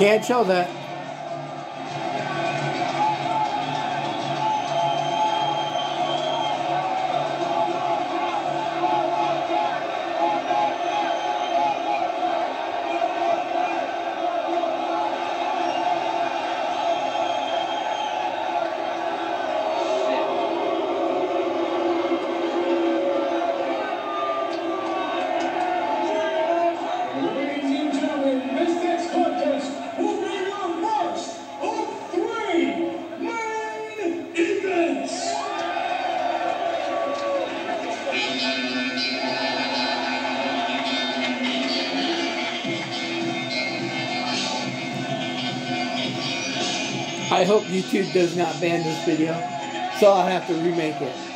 can't show that. I hope YouTube does not ban this video, so I'll have to remake it.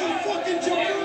show fucking joke.